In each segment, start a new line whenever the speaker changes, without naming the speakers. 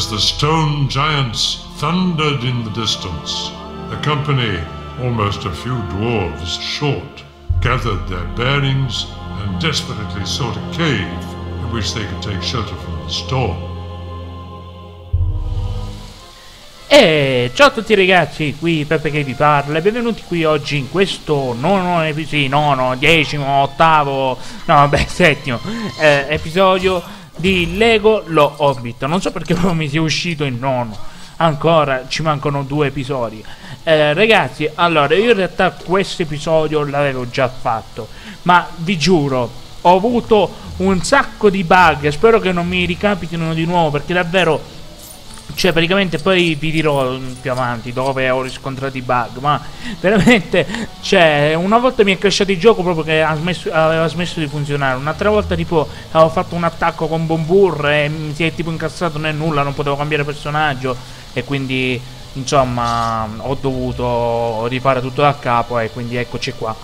as the stone giants thundered in the distance. The company, almost a few dwarves short, gathered their bearings and desperately sought a cave in which they could take shelter from the storm.
E ciao a tutti ragazzi, qui Peppe che vi parla e benvenuti qui oggi in questo nono episodio, sì, nono, decimo, ottavo, no vabbè, settimo eh, episodio di Lego Lo Hobbit. Non so perché mi sia uscito il nono, ancora ci mancano due episodi. Eh, ragazzi, allora io in realtà questo episodio l'avevo già fatto, ma vi giuro, ho avuto un sacco di bug, spero che non mi ricapitino di nuovo perché davvero cioè praticamente poi vi dirò più avanti dove ho riscontrato i bug ma veramente cioè una volta mi è crashato il gioco proprio che smesso, aveva smesso di funzionare. Un'altra volta tipo avevo fatto un attacco con Bombur e mi si è tipo incassato nel nulla non potevo cambiare personaggio e quindi insomma ho dovuto rifare tutto da capo e quindi eccoci qua.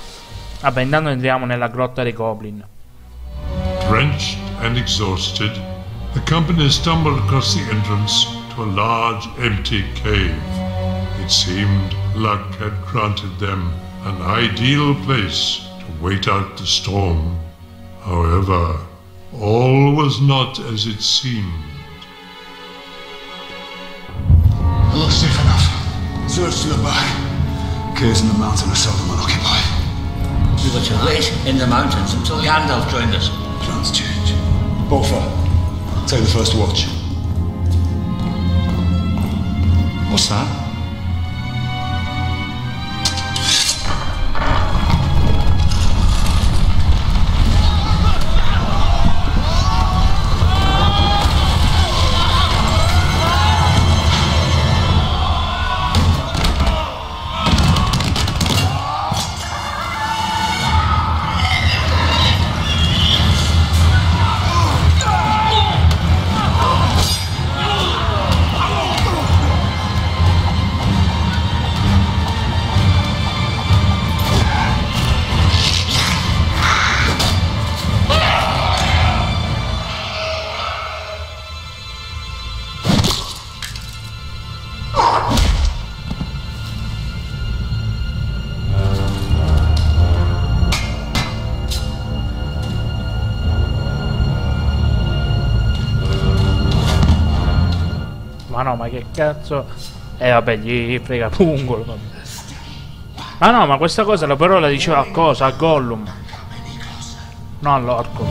Vabbè intanto entriamo nella grotta dei goblin.
Drenched and exhausted, the company stumbled across the entrance to a large empty cave. It seemed luck had granted them an ideal place to wait out the storm. However, all was not as it seemed.
Look, safe enough. Search to the back. Caves in the mountain are seldom unoccupied.
We were to wait in the mountains until Gandalf joined us.
Plans change. Bofa, take the first watch.
Musa cazzo. Eh vabbè, gli frega pungolo. Ma no, ma questa cosa la parola diceva a cosa? A Gollum. No all'orco.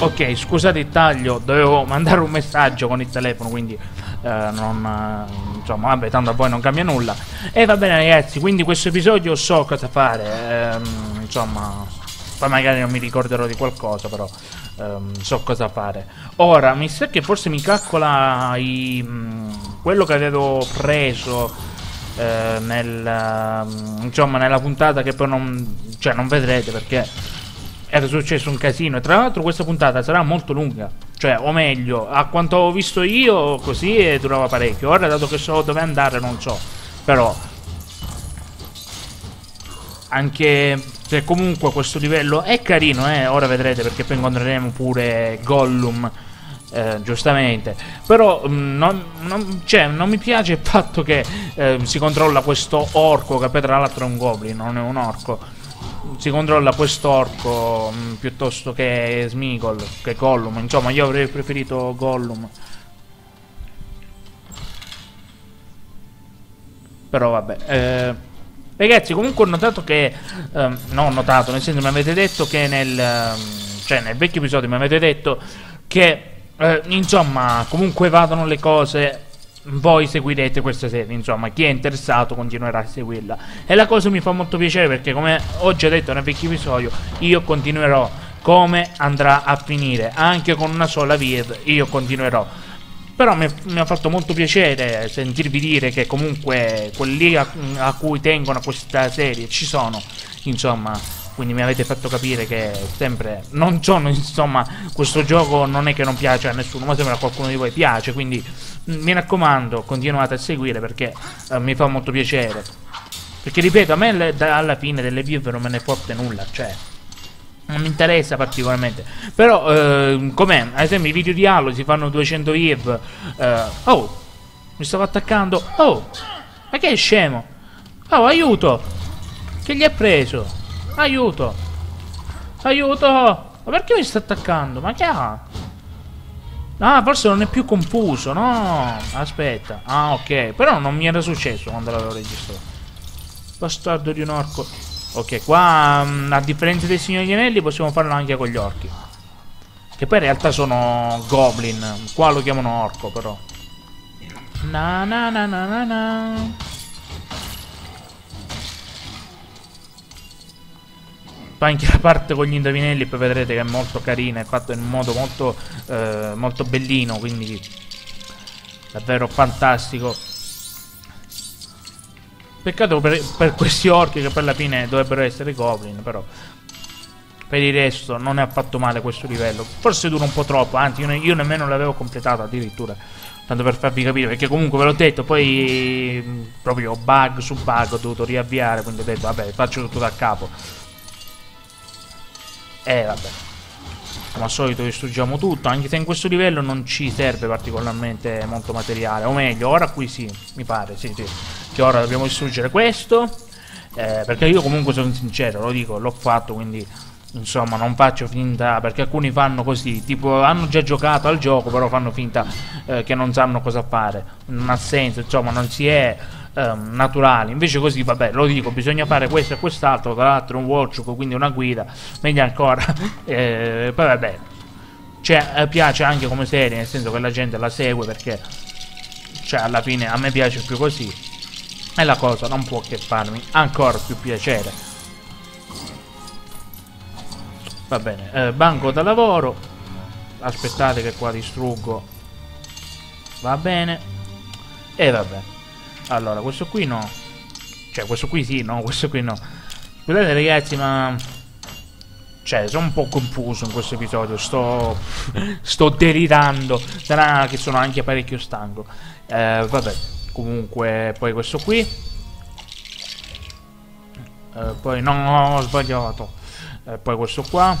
Ok, scusate il taglio, dovevo mandare un messaggio con il telefono, quindi eh, non... eh, insomma, vabbè, tanto a voi non cambia nulla. E va bene ragazzi, quindi questo episodio so cosa fare, ehm, insomma... Poi magari non mi ricorderò di qualcosa, però ehm, so cosa fare. Ora, mi sa che forse mi calcola i, mh, quello che avevo preso eh, nel, ehm, insomma, nella puntata che poi non, cioè, non vedrete perché era successo un casino. E tra l'altro questa puntata sarà molto lunga. Cioè, o meglio, a quanto ho visto io, così e durava parecchio. Ora, dato che so dove andare, non so. Però, anche se comunque questo livello è carino, eh, ora vedrete perché poi incontreremo pure Gollum. eh, giustamente, però mh, non, non- cioè, non mi piace il fatto che eh, si controlla questo orco, che tra l'altro è un goblin, non è un orco. Si controlla questo orco mh, piuttosto che Smigol, che Gollum. Insomma, io avrei preferito Gollum. Però vabbè. eh, ragazzi, comunque ho notato che. ehm, no, ho notato, nel senso mi avete detto che nel. ehm, cioè, nel vecchio episodio mi avete detto che. eh, insomma, comunque vadano le cose. Voi seguirete questa serie, insomma, chi è interessato continuerà a seguirla. E la cosa mi fa molto piacere perché, come ho già detto nel vecchio episodio, io continuerò come andrà a finire. Anche con una sola vid, io continuerò. Però mi, mi ha fatto molto piacere sentirvi dire che comunque quelli a, a cui tengono questa serie ci sono, insomma. Quindi mi avete fatto capire che sempre non sono, insomma, questo gioco non è che non piace a nessuno, ma sembra a qualcuno di voi piace. Quindi mm, mi raccomando, continuate a seguire perché eh, mi fa molto piacere. Perché ripeto, a me le- da- alla fine delle view non me ne fotte nulla, cioè non mi interessa particolarmente. Però, eh, com'è? Ad esempio, i video di Halo si fanno 200 view. Eh, oh, mi stavo attaccando. Oh, ma che è scemo? Oh, aiuto! Che gli è preso? Aiuto! Aiuto! Ma perché mi sta attaccando? Ma che ha? Ah, forse non è più confuso, no? Aspetta. Ah, ok. Però non mi era successo quando l'avevo registrato. Bastardo di un orco. Ok, qua mm, a differenza dei signori anelli possiamo farlo anche con gli orchi. Che poi in realtà sono goblin. Qua lo chiamano orco però. Na na na na na na. Poi anche la parte con gli indovinelli poi vedrete che è molto carina, è fatto in un modo molto, eh, molto bellino, quindi davvero fantastico. Peccato per, per, questi orchi che per la fine dovrebbero essere goblin, però per il resto non è affatto male questo livello. Forse dura un po' troppo, anzi io, ne, io nemmeno l'avevo completato addirittura. Tanto per farvi capire, perché comunque ve l'ho detto, poi proprio bug su bug ho dovuto riavviare, quindi ho detto vabbè faccio tutto da capo. E eh, vabbè. Come al solito distruggiamo tutto, anche se in questo livello non ci serve particolarmente molto materiale. O meglio, ora qui sì, mi pare, sì sì che ora dobbiamo distruggere questo eh, perché io comunque sono sincero lo dico l'ho fatto quindi insomma non faccio finta perché alcuni fanno così tipo hanno già giocato al gioco però fanno finta eh, che non sanno cosa fare. Non ha senso insomma non si è eh, naturali. Invece così vabbè lo dico bisogna fare questo e quest'altro tra l'altro un workshop quindi una guida meglio ancora eh, poi vabbè cioè eh, piace anche come serie nel senso che la gente la segue perché cioè alla fine a me piace più così e la cosa non può che farmi ancora più piacere. Va bene, eh, banco da lavoro. Aspettate che qua distruggo. Va bene. E vabbè. Allora, questo qui no. Cioè, questo qui sì, no, questo qui no. Scusate ragazzi, ma... Cioè, sono un po' confuso in questo episodio. Sto... sto delirando. Sarà che sono anche parecchio stanco. Eh, vabbè. Comunque, poi questo qui. Eh, poi no, ho sbagliato. Eh, poi questo qua.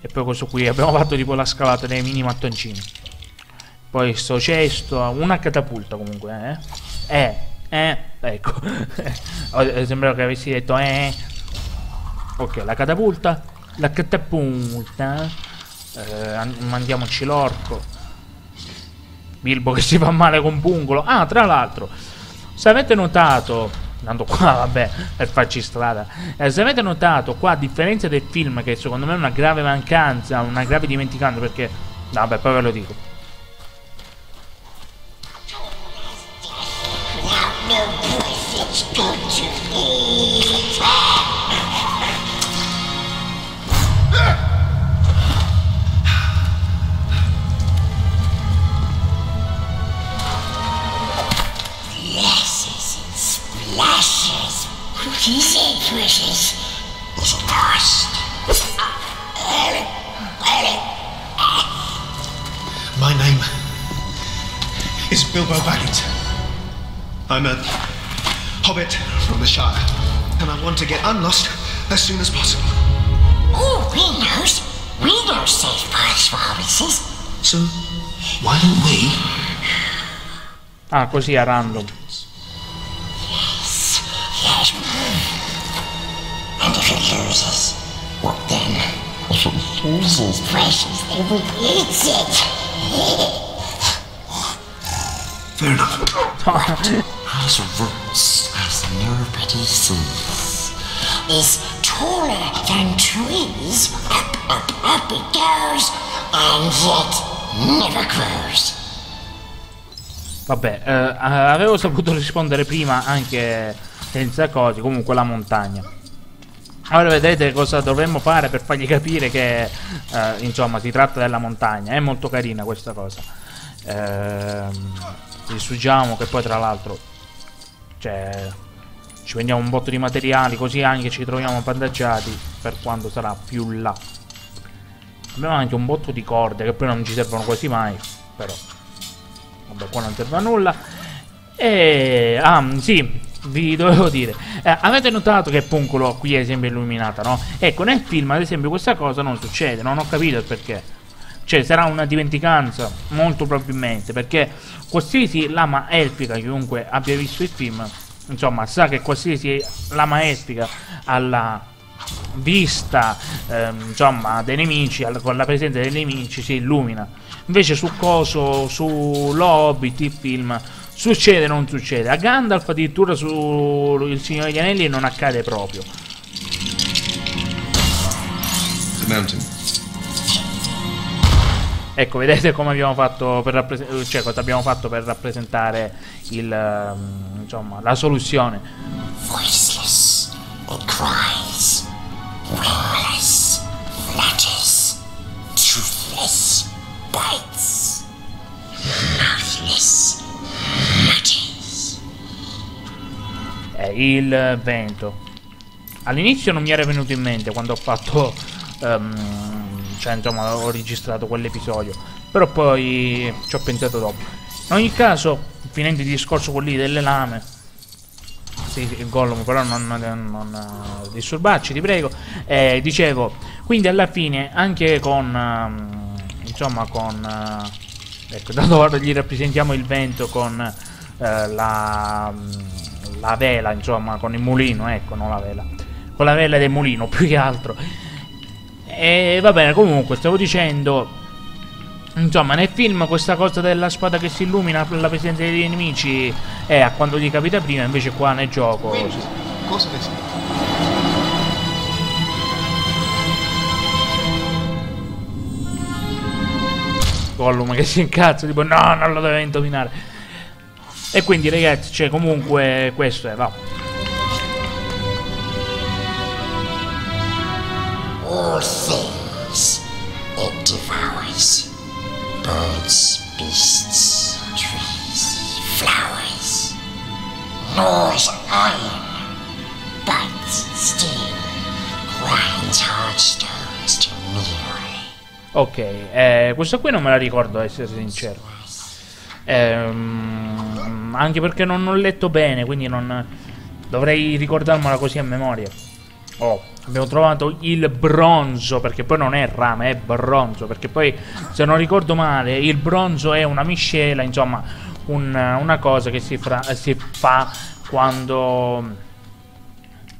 E poi questo qui. Abbiamo fatto tipo la scalata dei mini mattoncini. Poi sto cesto. Una catapulta comunque, eh. Eh, eh, ecco. Sembrava che avessi detto eh. Ok, la catapulta. La catapulta. Eh, mandiamoci l'orco. Bilbo che si fa male con Pungolo. Ah, tra l'altro, se avete notato, andando qua, vabbè, per farci strada, eh, se avete notato qua, a differenza del film, che secondo me è una grave mancanza, una grave dimenticanza, perché, vabbè, poi ve lo dico.
Precious. There's a thirst. My name is Bilbo Baggins. I'm a hobbit from the Shire, and I want to get unlost as soon as possible.
Oh, we knows. We know safe paths for hobbitses.
So, why don't we...
Ah, così a random.
Loses, what then? If it loses precious, then we eat it.
Fair enough.
Has roots as nobody sees. Is taller than trees. Up, up, up it goes. And yet never grows.
Vabbè, eh, avevo saputo rispondere prima anche senza cose, comunque la montagna. Ora vedete cosa dovremmo fare per fargli capire che eh, insomma si tratta della montagna. È molto carina questa cosa. Ehm, distruggiamo che poi tra l'altro cioè ci vendiamo un botto di materiali così anche ci troviamo bandaggiati per quando sarà più là. Abbiamo anche un botto di corde che poi non ci servono quasi mai, però vabbè qua non serve a nulla. E ah sì, vi dovevo dire. Eh, avete notato che Punculo qui è sempre illuminata, no? Ecco, nel film, ad esempio, questa cosa non succede, non ho capito il perché. Cioè, sarà una dimenticanza, molto probabilmente, perché qualsiasi lama elfica, chiunque abbia visto il film, insomma, sa che qualsiasi lama elfica alla vista, ehm, insomma, dei nemici, alla- con la presenza dei nemici si illumina. Invece su Coso, su L'Hobbit, il film, succede o non succede. A Gandalf addirittura su Il Signore degli Anelli non accade proprio. Ecco, vedete come abbiamo fatto per rappresentare, cioè cosa abbiamo fatto per rappresentare il, ehm, insomma, la soluzione.
Voiceless, it cries. Wingless, flutters. Toothless, bites. Mouthless,
È il vento. All'inizio non mi era venuto in mente quando ho fatto. ehm, cioè, insomma, ho registrato quell'episodio. Però poi ci ho pensato dopo. In ogni caso, finendo il discorso quello lì delle lame. Sì, il Gollum, però non, non, non, eh, disturbarci, ti prego. Eh, dicevo, quindi alla fine, anche con. ehm, insomma, con. eh, ecco, dato ora gli rappresentiamo il vento con eh, la, mm, la vela, insomma, con il mulino, ecco, non la vela. Con la vela del mulino, più che altro. E va bene, comunque, stavo dicendo. Insomma, nel film questa cosa della spada che si illumina per la presenza degli nemici è a quando gli capita prima, invece qua nel gioco.
Wind. Course of it.
Gollum che si incazza, tipo no, non lo deve indovinare. E quindi ragazzi, cioè comunque questo è, va.
All things it devours. Birds, beasts, trees, flowers. Gnaws iron. Bites steel. Grinds hard stones to meal.
Ok, eh, questa qui non me la ricordo, essere sincero. Ehm, anche perché non ho letto bene, quindi non dovrei ricordarmela così a memoria. Oh, abbiamo trovato il bronzo, perché poi non è rame, è bronzo, perché poi se non ricordo male, il bronzo è una miscela, insomma, un- una cosa che si, fra- si fa quando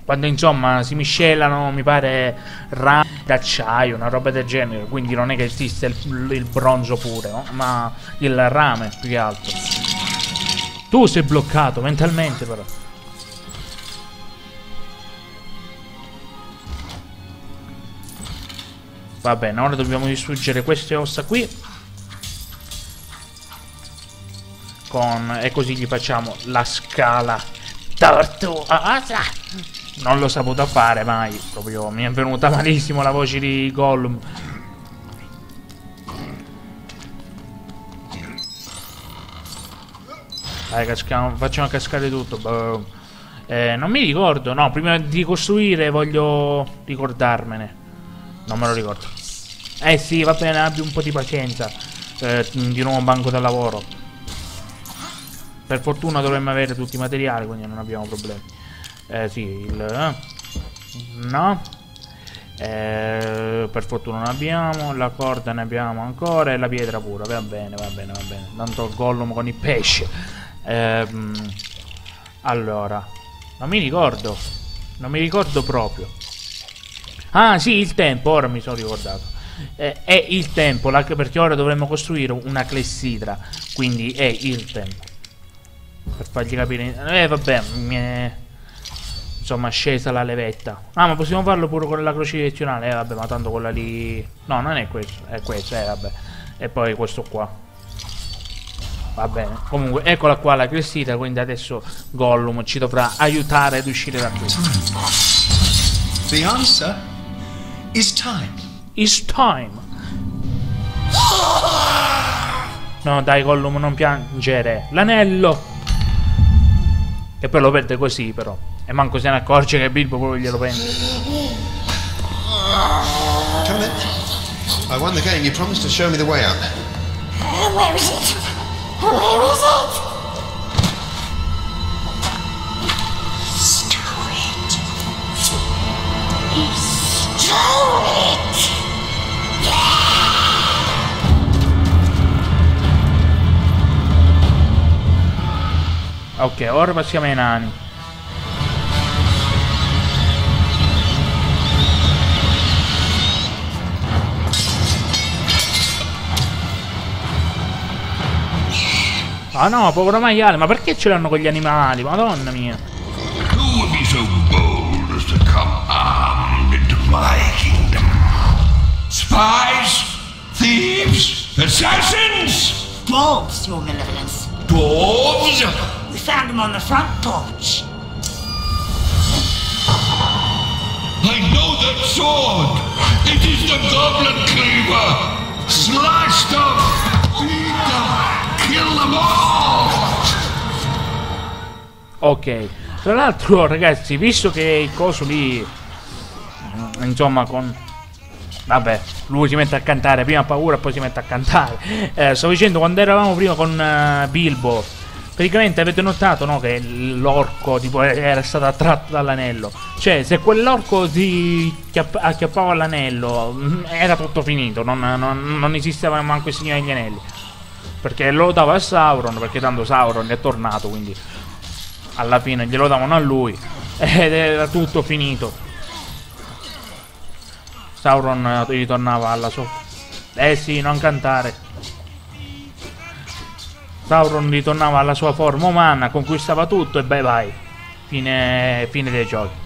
quando insomma si miscelano, mi pare, rame d'acciaio, una roba del genere. Quindi non è che esiste il, il bronzo pure, no? ma il rame più che altro. Tu sei bloccato mentalmente, però. Va bene, ora dobbiamo distruggere queste ossa qui. Con, e così gli facciamo la scala tortuosa. Non l'ho saputo fare mai. Proprio mi è venuta malissimo la voce di Gollum. Dai, caschiamo- facciamo cascare tutto. Boom. Eh, non mi ricordo. No, prima di costruire voglio ricordarmene. Non me lo ricordo. Eh sì, va bene, abbi un po' di pazienza. Eh, di nuovo banco da lavoro. Per fortuna dovremmo avere tutti i materiali, quindi non abbiamo problemi. Eh sì, il... eh. No. Eh, per fortuna non abbiamo, la corda ne abbiamo ancora e la pietra pure. Va bene, va bene, va bene. Tanto il Gollum con il pesce. Ehm, allora, non mi ricordo. Non mi ricordo proprio. Ah, sì, il tempo, ora mi sono ricordato. Eh, è il tempo, la- perché ora dovremmo costruire una clessidra. Quindi è il tempo. Per fargli capire. Eh, vabbè, mi è. Insomma, scesa la levetta. Ah, ma possiamo farlo pure con la croce direzionale? Eh, vabbè, ma tanto quella lì. No, non è questo, è questo, eh, vabbè. E poi questo qua. Va bene. Comunque, eccola qua la clessidra. Quindi adesso Gollum ci dovrà aiutare ad uscire da qui.
The answer is time.
It's time. No, dai, Gollum, non piangere. L'anello. E poi lo perde così, però. E manco se ne accorge che Bilbo proprio glielo prende.
Come then. I won the game. You promised to show me the way out.
Where is it? Where is it? Stole it. He stole it. Yeah.
Ok, ora passiamo ai nani. Ah no, povero maiale, ma perché ce l'hanno con gli animali? Madonna mia.
Who would be so bold as to come armed into my kingdom? Spies? Thieves? Assassins?
Dwarves, Your Malevolence.
Dwarves?
We found them on the front porch.
I know that sword! It is the Goblin Cleaver! Slash them! Beat them!
Ok. Tra l'altro, ragazzi, visto che il coso lì. mm, Insomma, con. Vabbè, lui si mette a cantare, prima ha paura e poi si mette a cantare. Eh, stavo dicendo, quando eravamo prima con eh, Bilbo, praticamente avete notato no, che l'orco tipo, era stato attratto dall'anello. Cioè, se quell'orco si chiapp- acchiappava all'anello, mm, era tutto finito, non, non- non esisteva manco il Signore degli Anelli. Perché lo dava a Sauron, perché tanto Sauron è tornato, quindi alla fine glielo davano a lui ed era tutto finito. Sauron ritornava alla sua... Eh sì, non cantare. Sauron ritornava alla sua forma umana, conquistava tutto e bye bye. Fine, fine dei giochi.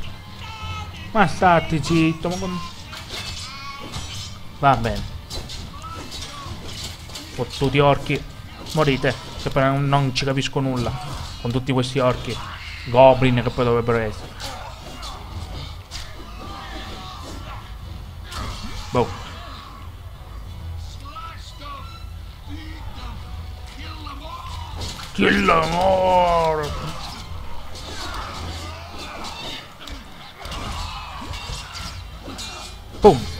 Ma stati zitto. Va bene. Fottuti orchi. Morite. Che non, non ci capisco nulla. Con tutti questi orchi. Goblin che poi dovrebbero essere. Boh. Kill them all! Boom!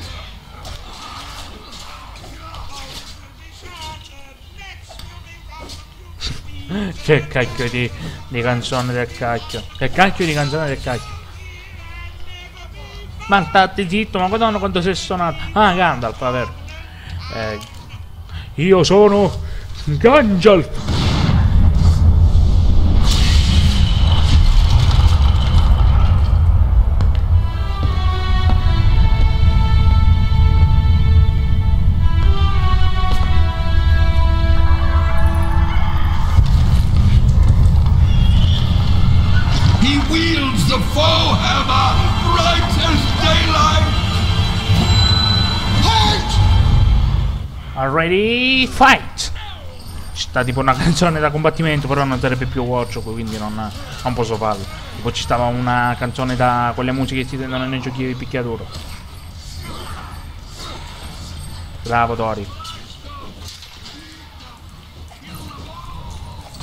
che cacchio di, di canzone del cacchio. Che cacchio di canzone del cacchio. Ma state zitto, ma guarda quanto sei suonato. Ah, Gandalf, vero. Eh, io sono Gandalf. Already fight! Ci sta tipo una canzone da combattimento, però non sarebbe più Warchok, quindi non, non posso farlo. Tipo ci stava una canzone da quelle musiche che si tendono nei giochi di picchiaduro. Bravo Tori.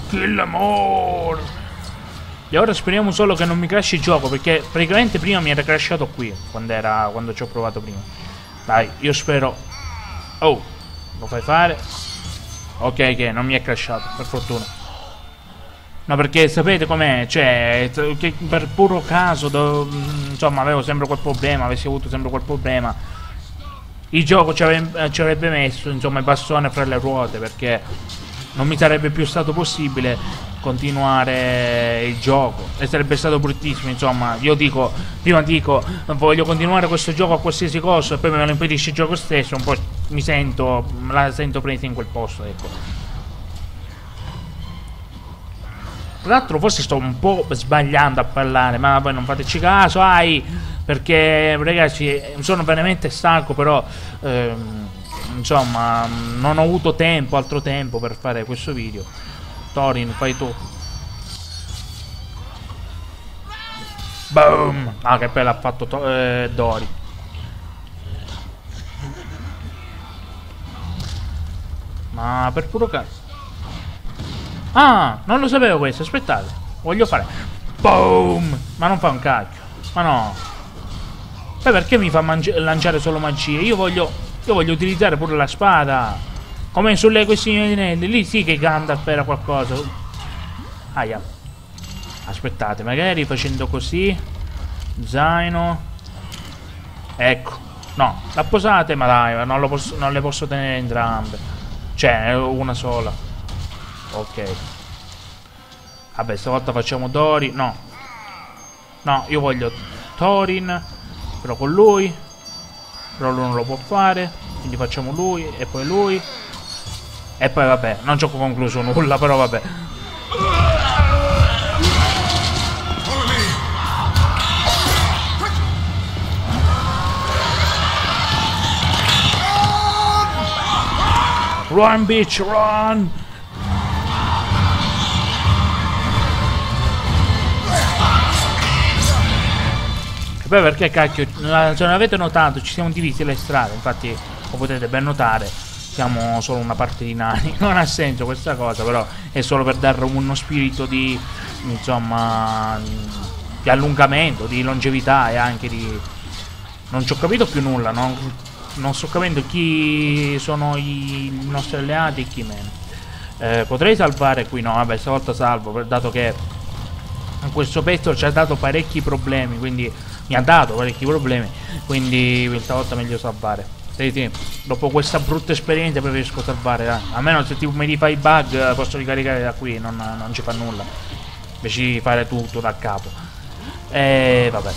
Kill all! E ora speriamo solo che non mi crashi il gioco, perché praticamente prima mi era crashato qui, quando, era, quando ci ho provato prima. Dai, io spero... Oh, lo fai fare? Ok, che non mi è crashato, per fortuna. No, perché sapete com'è? Cioè, che per puro caso, do- mm, insomma, avevo sempre quel problema, avessi avuto sempre quel problema. Il gioco ci, ave- ci avrebbe messo, insomma, il bastone fra le ruote, perché non mi sarebbe più stato possibile continuare il gioco e sarebbe stato bruttissimo insomma io dico prima dico voglio continuare questo gioco a qualsiasi cosa e poi me lo impedisce il gioco stesso un po' mi sento la sento presa in quel posto ecco tra l'altro forse sto un po' sbagliando a parlare ma poi non fateci caso ai perché ragazzi sono veramente stanco però ehm, insomma non ho avuto tempo altro tempo per fare questo video Torin, fai tu. Boom! Ah, che bella ha fatto to- eh, Dori. Ma per puro caso. Ah, non lo sapevo questo, aspettate. Voglio fare. Boom! Ma non fa un cacchio. Ma no. Poi perché mi fa lanciare solo magie? Io voglio. Io voglio utilizzare pure la spada. Come sulle questioni di anelli. Lì sì che Gandalf era qualcosa. Aia. Aspettate, magari facendo così. Zaino. Ecco. No, la posate, ma dai, non, posso- non le posso tenere entrambe. Cioè, una sola. Ok. Vabbè, stavolta facciamo Dori. No. No, io voglio Thorin. Però con lui. Però lui non lo può fare. Quindi facciamo lui e poi lui. E poi vabbè, non ci ho concluso nulla, però vabbè. Run, bitch, run! E poi perché cacchio, se non avete notato, ci siamo divisi le strade, infatti lo potete ben notare, siamo solo una parte di nani, non ha senso questa cosa, però è solo per dare uno spirito di, insomma, di allungamento, di longevità e anche di... Non ci ho capito più nulla, non, non sto capendo chi sono i, nostri alleati e chi meno. Eh, potrei salvare qui, no, vabbè, stavolta salvo, dato che questo pezzo ci ha dato parecchi problemi, quindi mi ha dato parecchi problemi, quindi questa volta meglio salvare. Sì, sì, dopo questa brutta esperienza preferisco salvare, eh. almeno se tipo mi rifai i bug posso ricaricare da qui, non, non ci fa nulla, invece di fare tutto da capo. E vabbè.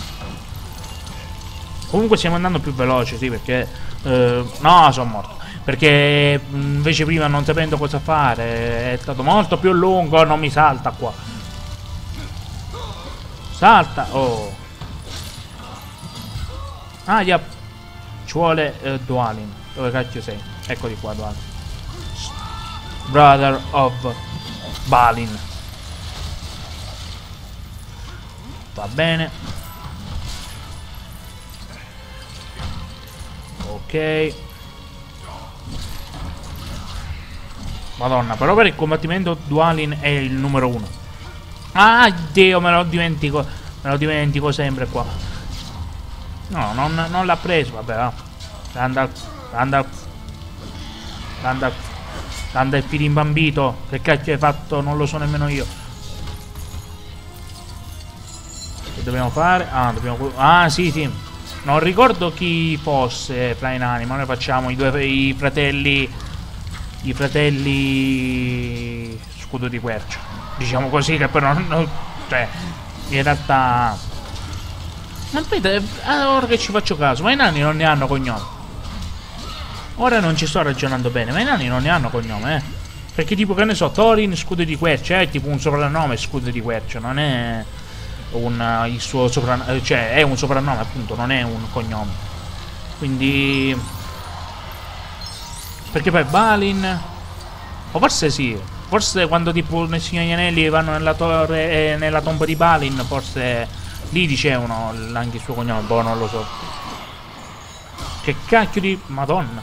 Comunque stiamo andando più veloci, sì, perché... Eh, no, sono morto. Perché invece prima non sapendo cosa fare è stato molto più lungo, non mi salta qua. Salta, oh. Ah, yeah. Ci vuole eh, Dualin. Dove cacchio sei? Eccoli qua, Dualin. Brother of Balin. Va bene. Ok. Madonna, però per il combattimento Dualin è il numero uno. Ah, Dio, me lo dimentico. Me lo dimentico sempre qua. No, non, non l'ha preso, vabbè, va. Gandalf, Gandalf. Gandalf. Gandalf il imbambito. Che cacchio hai fatto? Non lo so nemmeno io. Che dobbiamo fare? Ah, dobbiamo... Ah, sì, sì. Non ricordo chi fosse fra i nani, ma noi facciamo i due i fratelli. I fratelli. Scudo di quercia. Diciamo così, che però non. Cioè, in realtà. Ma aspetta, eh, ora che ci faccio caso, ma i nani non ne hanno cognome. Ora non ci sto ragionando bene, ma i nani non ne hanno cognome, eh. Perché tipo, che ne so, Thorin scudo di quercia è tipo un soprannome scudo di quercia, non è un, il suo soprannome, cioè è un soprannome appunto, non è un cognome. Quindi... Perché poi Balin... O forse sì, forse quando tipo nel Signore Anelli vanno nella torre, eh, nella tomba di Balin, forse lì dicevano anche il suo cognome, boh non lo so. Che cacchio di... Madonna.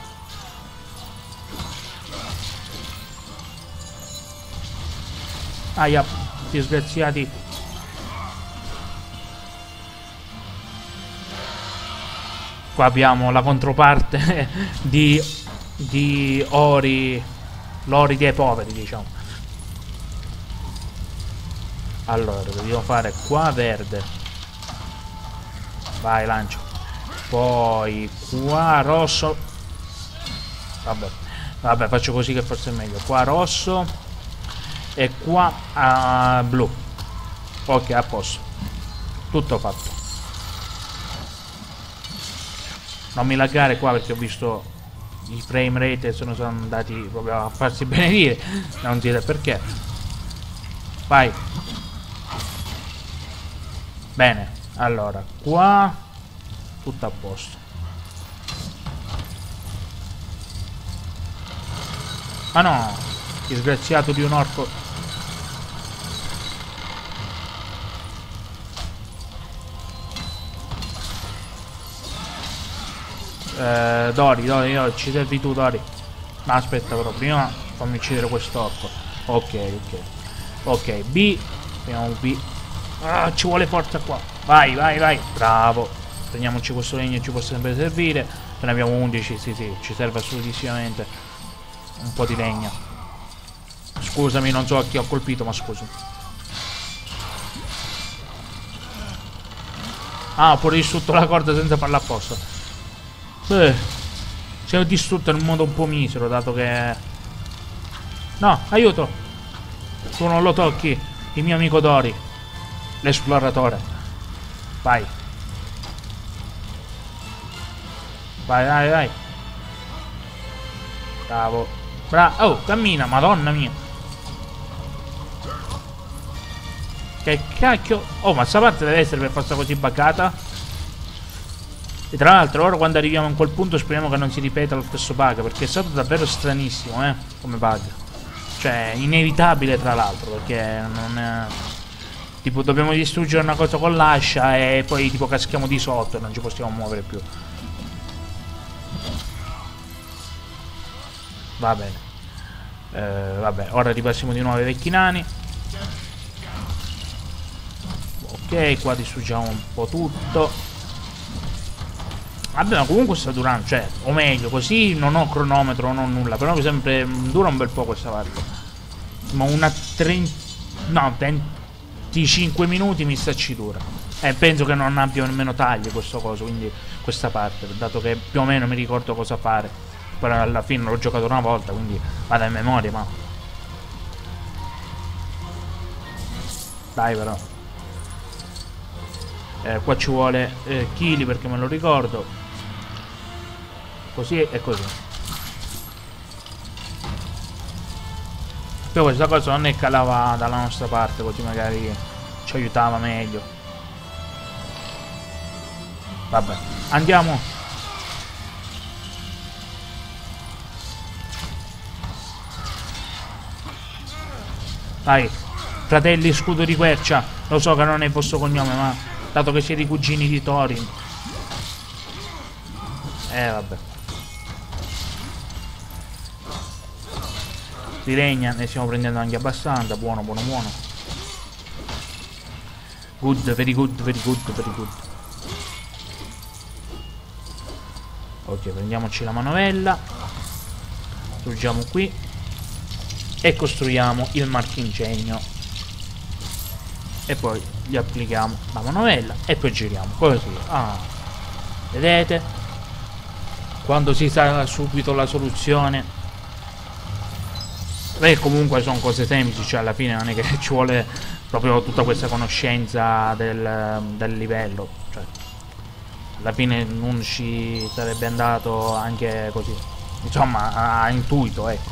Aia, disgraziati. Qua abbiamo la controparte di, di Ori, l'Ori dei poveri, diciamo. Allora, dobbiamo fare qua verde. Vai, lancio. Poi qua rosso. Vabbè, vabbè, faccio così che forse è meglio. Qua rosso e qua uh, blu. Ok, a posto. Tutto fatto. Non mi laggare qua perché ho visto i frame rate sono, andati proprio a farsi benedire. Non dire perché. Vai. Bene allora qua tutto a posto. Ma no disgraziato di un orco Eh, Dori, Dori, Dori, ci servi tu, Dori. Ma aspetta però, prima fammi uccidere quest'orco. Ok, ok. Ok, B. Prendiamo B. Ah, ci vuole forza qua. Vai, vai, vai. Bravo. Prendiamoci questo legno, ci può sempre servire. Ne abbiamo 11, sì, sì, ci serve assolutissimamente. Un po' di legna. Scusami, non so a chi ho colpito, ma scusa. Ah, ho pure distrutto la corda senza farla apposta. Beh, si è distrutto in un modo un po' misero, dato che... No, aiuto! Tu non lo tocchi! il mio amico Dori, l'esploratore. Vai. Vai, vai, vai. Bravo. Bravo. Oh, cammina, madonna mia. Che cacchio. Oh, ma sta parte deve essere per forza così buggata? E tra l'altro, ora quando arriviamo a quel punto speriamo che non si ripeta lo stesso bug, perché è stato davvero stranissimo, eh, come bug. Cioè, inevitabile tra l'altro, perché non è... Tipo, dobbiamo distruggere una cosa con l'ascia e poi tipo caschiamo di sotto e non ci possiamo muovere più. Va bene. Eh, vabbè, ora ripassiamo di nuovo ai vecchi nani. Ok, qua distruggiamo un po' tutto. Vabbè, ma comunque sta durando, cioè, o meglio, così non ho cronometro, non ho nulla, però sempre dura un bel po' questa parte. Ma una 30... no, 25 minuti mi sta ci dura. E penso che non abbia nemmeno tagli questo coso, quindi questa parte, dato che più o meno mi ricordo cosa fare. Poi alla fine l'ho giocato una volta, quindi vado in memoria, ma... Dai però. Eh, qua ci vuole eh, chili perché me lo ricordo. Così e così. Poi questa cosa non è calava dalla nostra parte, così magari ci aiutava meglio. Vabbè, andiamo. Dai, fratelli scudo di quercia. Lo so che non è il vostro cognome, ma dato che siete i cugini di Thorin. Eh, vabbè. Di legna ne stiamo prendendo anche abbastanza. Buono, buono, buono. Good, very good, very good, very good. Ok, prendiamoci la manovella. Struggiamo qui. E costruiamo il marchingegno. E poi gli applichiamo la manovella e poi giriamo. Così. Ah. Vedete? Quando si sa subito la soluzione Beh, comunque sono cose semplici, cioè alla fine non è che ci vuole proprio tutta questa conoscenza del, del livello. Cioè, alla fine non ci sarebbe andato anche così. Insomma, a intuito, ecco.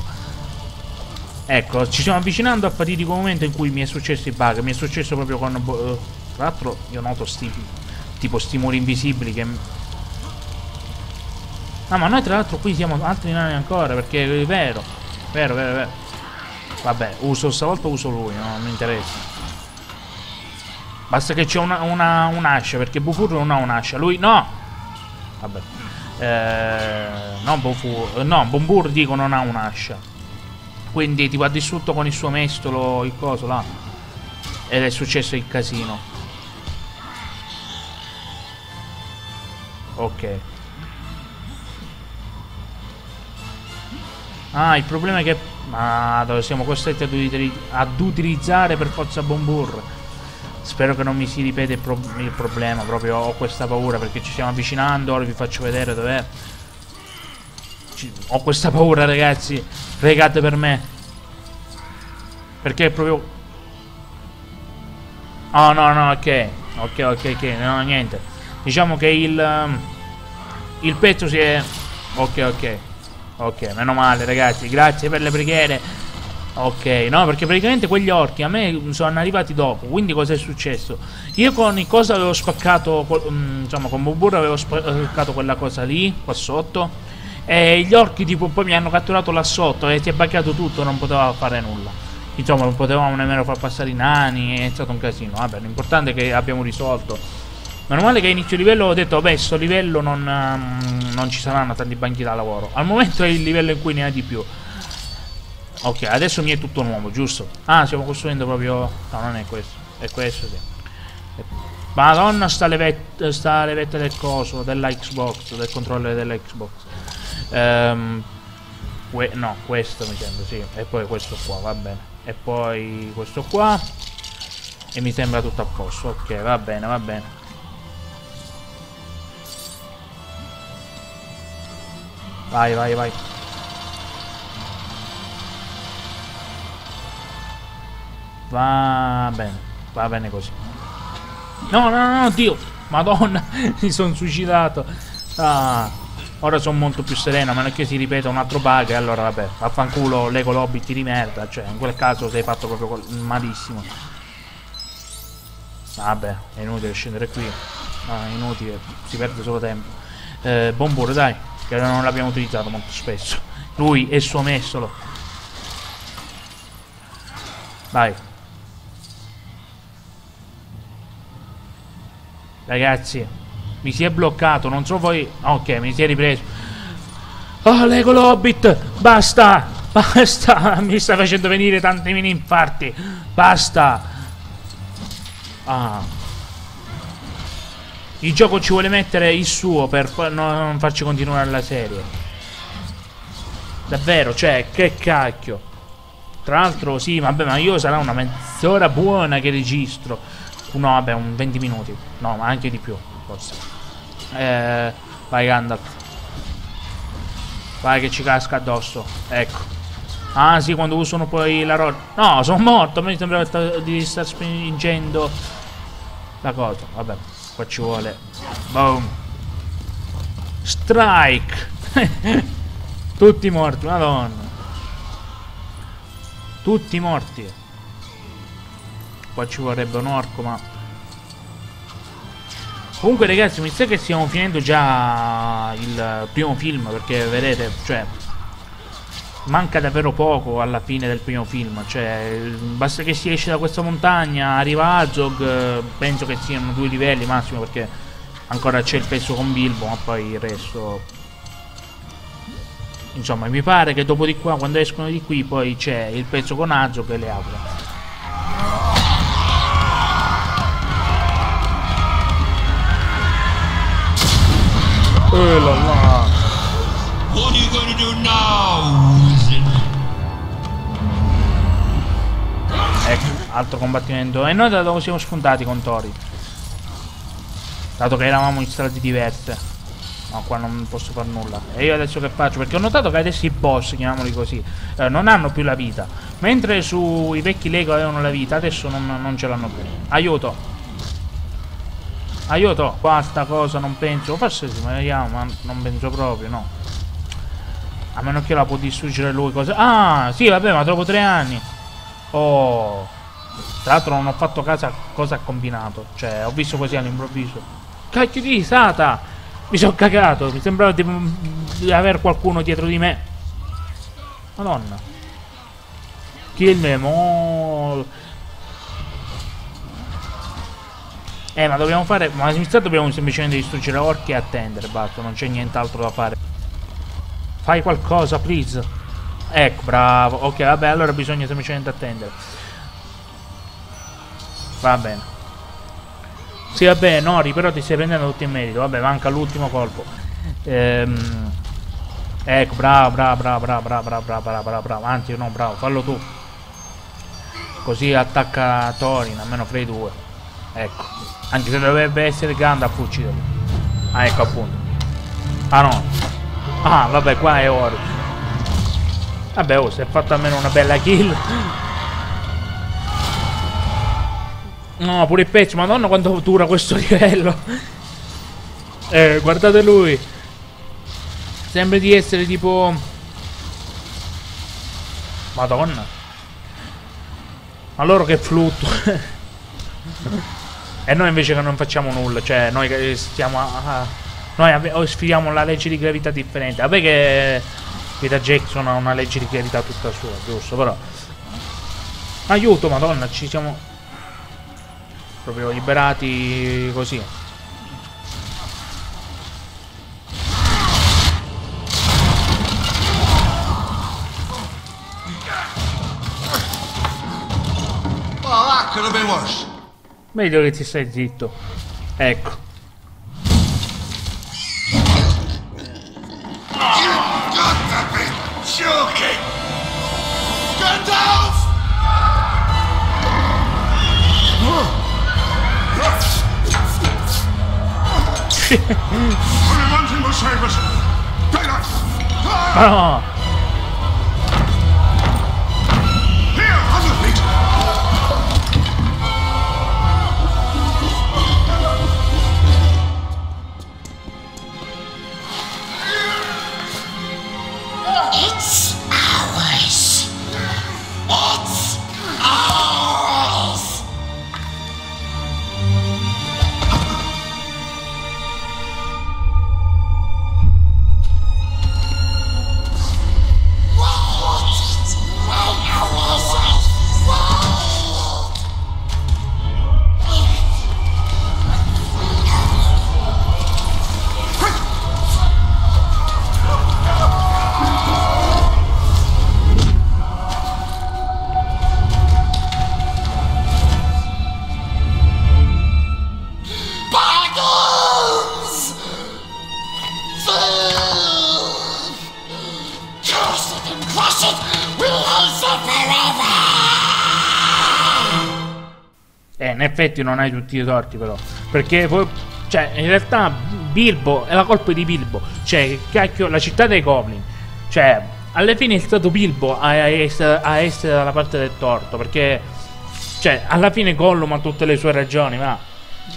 Ecco, ci stiamo avvicinando al fatidico momento in cui mi è successo il bug. Mi è successo proprio con... Uh, tra l'altro io noto sti tipo stimoli invisibili che... Ah, ma noi tra l'altro qui siamo altri nani ancora, perché è vero. Vero, vero, vero. Vabbè, uso stavolta uso lui, no, non mi interessa. Basta che c'è una, una, un'ascia, perché Bufur non ha un'ascia. Lui, no! Vabbè. Eh, no, Bufur, no, Bombur dico non ha un'ascia. Quindi tipo ha distrutto con il suo mestolo il coso là. Ed è successo il casino. Ok. Ah, il problema è che ma siamo costretti ad, ad utilizzare per forza Bombur. Spero che non mi si ripete il, pro il, problema, proprio ho questa paura perché ci stiamo avvicinando, ora vi faccio vedere dov'è. Ho questa paura ragazzi, pregate per me. Perché è proprio... Oh no no ok, ok ok ok, no niente. Diciamo che il... Um, il pezzo si è... Ok ok. Ok, meno male ragazzi, grazie per le preghiere. Ok, no, perché praticamente quegli orchi a me sono arrivati dopo. Quindi cosa è successo? Io con il cosa avevo spaccato, mm, insomma, con Bobur avevo spaccato quella cosa lì, qua sotto. E gli orchi tipo poi mi hanno catturato là sotto e si è baccato tutto, non poteva fare nulla. Insomma, non potevamo nemmeno far passare i nani, è stato un casino. Vabbè, l'importante è che abbiamo risolto. Meno male che a inizio livello ho detto, vabbè, sto livello non, um, non ci saranno tanti banchi da lavoro. Al momento è il livello in cui ne ha di più. Ok, adesso mi è tutto nuovo, giusto? Ah, stiamo costruendo proprio... No, non è questo. È questo, sì. Madonna, sta levetta, sta levetta del coso, della Xbox, del controller della Xbox. Um, que no, questo mi sembra, sì. E poi questo qua, va bene. E poi questo qua. E mi sembra tutto a posto. Ok, va bene, va bene. Vai, vai, vai. Va bene, va bene così. No, no, no, no, Dio! Madonna, mi sono suicidato. Ah, ora sono molto più sereno, a meno che si ripeta un altro bug e allora vabbè, vaffanculo Lego Lobbit di merda, cioè in quel caso sei fatto proprio malissimo. Vabbè, è inutile scendere qui. No, è inutile, si perde solo tempo. Eh, Bombure, dai, che non l'abbiamo utilizzato molto spesso. Lui e il suo messolo. Vai. Ragazzi, mi si è bloccato, non so voi... Ok, mi si è ripreso. Oh, Lego Lobbit, basta, basta, mi sta facendo venire tanti mini infarti. Basta. Ah. Il gioco ci vuole mettere il suo per non farci continuare la serie. Davvero, cioè, che cacchio. Tra l'altro, sì, vabbè, ma io sarà una mezz'ora buona che registro. No, vabbè, un 20 minuti. No, ma anche di più, forse. Eh, vai Gandalf. Vai che ci casca addosso. Ecco. Ah, sì, quando usano poi la roll. No, sono morto. Mi sembrava sta- di star spingendo la cosa. Vabbè, qua ci vuole. Boom. Strike. Tutti morti, madonna. Tutti morti. Qua ci vorrebbe un orco, ma... Comunque ragazzi, mi sa che stiamo finendo già il primo film, perché vedete, cioè... Manca davvero poco alla fine del primo film, cioè basta che si esce da questa montagna, arriva Azog, eh, penso che siano due livelli massimo perché ancora c'è il pezzo con Bilbo, ma poi il resto Insomma, mi pare che dopo di qua, quando escono di qui, poi c'è il pezzo con Azog e le apre. Eh là là.
What are you going to do now,
altro combattimento. E noi da dove siamo spuntati con Tori? Dato che eravamo in strade diverse. No, qua non posso fare nulla. E io adesso che faccio? Perché ho notato che adesso i boss, chiamiamoli così, eh, non hanno più la vita. Mentre sui vecchi Lego avevano la vita, adesso non, non ce l'hanno più. Aiuto! Aiuto! Qua sta cosa non penso. Forse sì, ma vediamo, ma non penso proprio, no. A meno che la può distruggere lui cosa. Ah, sì, vabbè, ma dopo tre anni. Oh. Tra l'altro non ho fatto caso a cosa ha combinato. Cioè, ho visto così all'improvviso. Cacchio di risata! Mi sono cagato. Mi sembrava di, di aver qualcuno dietro di me. Madonna. Kill me all. Eh, ma dobbiamo fare. Ma in realtà dobbiamo semplicemente distruggere orchi e attendere. Basta, non c'è nient'altro da fare. Fai qualcosa, please. Ecco, bravo. Ok, vabbè, allora bisogna semplicemente attendere. Va bene. Sì, vabbè, Nori, però ti stai prendendo tutto in merito. Vabbè, manca l'ultimo colpo. Ehm, ecco, bravo, bravo, bravo, bravo, bravo, bravo, bravo, bravo, bravo, bravo. Anzi, no, bravo, fallo tu. Così attacca Thorin, almeno fra i due. Ecco. Anche se dovrebbe essere Gandalf ucciderlo. Ah, ecco appunto. Ah no. Ah, vabbè, qua è oro. Vabbè, oh, si è fatto almeno una bella kill. No, pure il pezzo, madonna quanto dura questo livello. Eh, guardate lui. Sembra di essere tipo... Madonna. Ma loro che flutto. e noi invece che non facciamo nulla, cioè noi che stiamo a... noi sfidiamo la legge di gravità differente. Vabbè che Peter Jackson ha una legge di gravità tutta sua, giusto, però... Aiuto, madonna, ci siamo Proprio liberati così. Meglio che ti stai zitto. Ecco.
You've got! 哎呀！
those who can will also forever!
Eh, in effetti non hai tutti i torti però, perché poi, cioè, in realtà Bilbo, è la colpa di Bilbo, cioè, cacchio, la città dei Goblin, cioè, alla fine è stato Bilbo a essere, a essere dalla parte del torto, perché, cioè, alla fine Gollum ha tutte le sue ragioni, ma...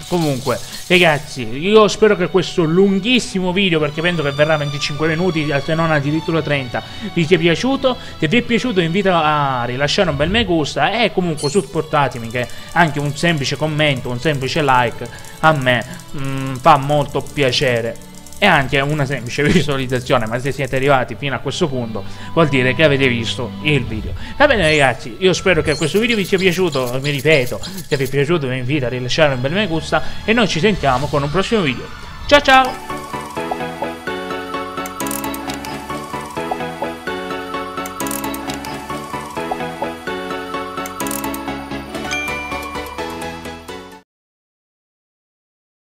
Comunque, ragazzi, io spero che questo lunghissimo video, perché penso che verrà 25 minuti, se non addirittura 30, vi sia piaciuto. Se vi è piaciuto, vi invito a rilasciare un bel me gusta e comunque supportatemi, che anche un semplice commento, un semplice like a me mm, fa molto piacere e anche una semplice visualizzazione ma se siete arrivati fino a questo punto vuol dire che avete visto il video. Va bene ragazzi io spero che questo video vi sia piaciuto mi ripeto se vi è piaciuto vi invito a rilasciare un bel me gusta e noi ci sentiamo con un prossimo video. Ciao ciao